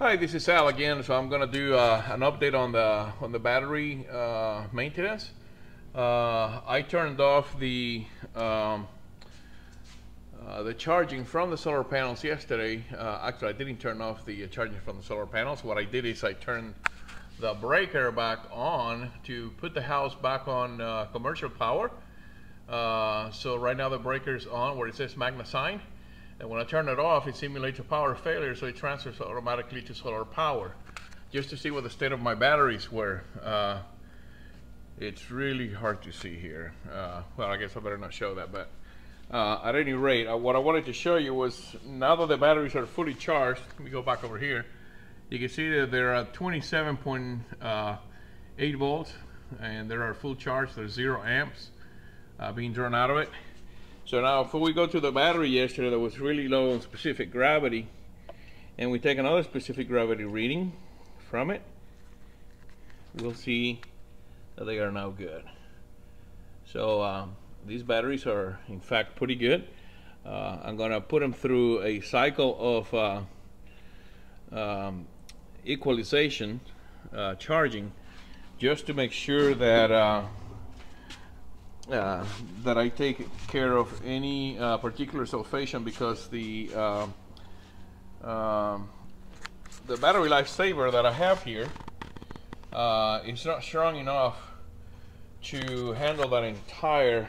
Hi, this is Al again. So I'm gonna do uh, an update on the on the battery uh, maintenance. Uh, I turned off the um, uh, the charging from the solar panels yesterday. Uh, actually, I didn't turn off the charging from the solar panels. What I did is I turned the breaker back on to put the house back on uh, commercial power. so right now the breaker is on where it says MagnaSine. And when I turn it off, it simulates a power failure, so it transfers automatically to solar power. Just to see what the state of my batteries were. Uh, it's really hard to see here. Uh, well, I guess I better not show that, but uh, at any rate, uh, what I wanted to show you was now that the batteries are fully charged, let me go back over here, you can see that they're at 27.8 uh, volts, and they are full charge, there's zero amps uh, being drawn out of it. So now if we go to the battery yesterday that was really low on specific gravity and we take another specific gravity reading from it, we'll see that they are now good. So um, these batteries are in fact pretty good. Uh, I'm gonna put them through a cycle of uh, um, equalization uh, charging just to make sure that uh, that I take care of any uh, particular sulfation because the uh, the battery life saver that I have here uh, is not strong enough to handle that entire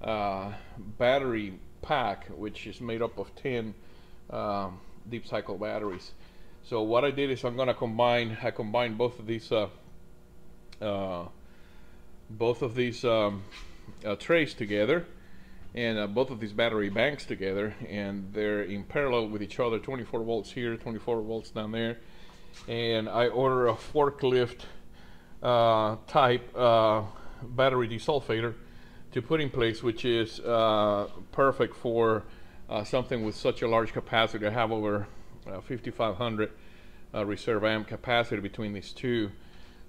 uh, battery pack which is made up of 10 um, deep cycle batteries. So what I did is I'm gonna combine I combined both of these both of these um, uh, trays together and uh, both of these battery banks together and they're in parallel with each other 24 volts here 24 volts down there. And I order a forklift uh, type uh, battery desulfator to put in place which is uh, perfect for uh, something with such a large capacity. I have over 5500 reserve amp capacity between these two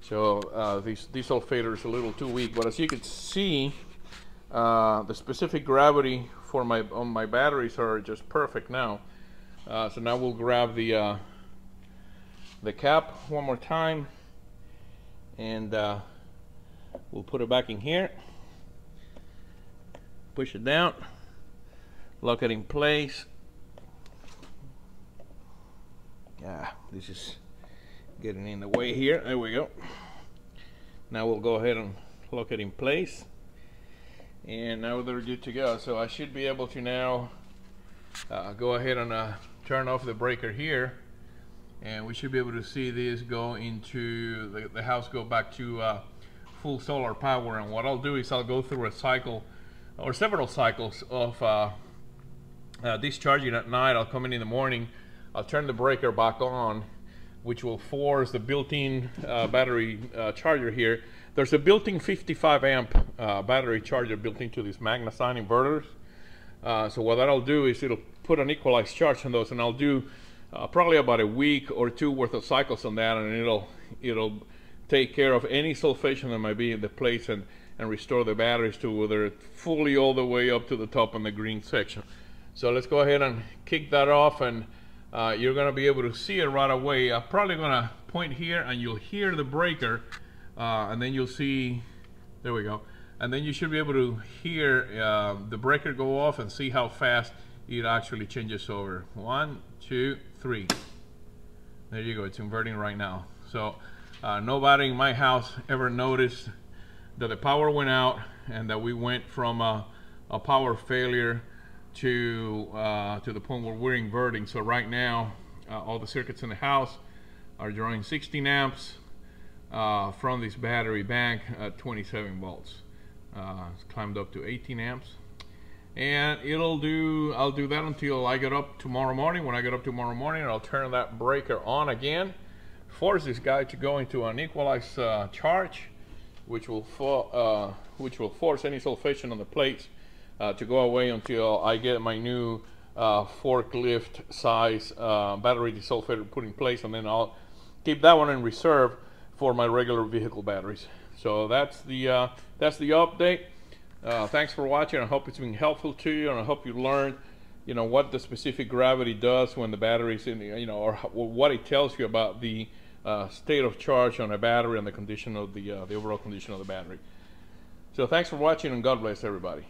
so uh, these desulfator is a little too weak, but as you can see, uh, the specific gravity for my on my batteries are just perfect now. Uh, so now we'll grab the uh, the cap one more time, and uh, we'll put it back in here. Push it down, lock it in place. Yeah, this is getting in the way here. There we go. Now we'll go ahead and lock it in place. And now they're good to go. So I should be able to now uh, go ahead and uh, turn off the breaker here. And we should be able to see this go into the, the house go back to uh, full solar power. And what I'll do is I'll go through a cycle or several cycles of uh, uh, discharging at night. I'll come in in the morning. I'll turn the breaker back on which will force the built-in uh, battery uh, charger here. There's a built-in 55 amp uh, battery charger built into these MagnaSine inverters. Uh, so what that'll do is it'll put an equalized charge on those and I'll do uh, probably about a week or two worth of cycles on that and it'll it'll take care of any sulfation that might be in the place and, and restore the batteries to whether fully all the way up to the top in the green section. So let's go ahead and kick that off and uh, you're to be able to see it right away. I'm probably to point here and you'll hear the breaker uh, and then you'll see, there we go. And then you should be able to hear uh, the breaker go off and see how fast it actually changes over. One, two, three. There you go, it's inverting right now. So uh, nobody in my house ever noticed that the power went out and that we went from a, a power failure to uh, to the point where we're inverting. So right now, uh, all the circuits in the house are drawing 16 amps uh, from this battery bank at 27 volts. Uh, it's climbed up to 18 amps. And it'll do, I'll do that until I get up tomorrow morning. When I get up tomorrow morning, I'll turn that breaker on again, force this guy to go into an equalized uh, charge, which will, uh, which will force any sulfation on the plates uh, to go away until I get my new uh, forklift size uh, battery desulfator put in place and then I'll keep that one in reserve for my regular vehicle batteries. So that's the uh, that's the update. Uh, thanks for watching. I hope it's been helpful to you and I hope you learned you know what the specific gravity does when the battery's in you know or what it tells you about the uh, state of charge on a battery and the condition of the uh, the overall condition of the battery so thanks for watching and God bless everybody